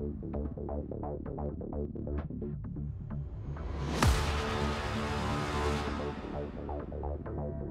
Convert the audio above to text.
I'm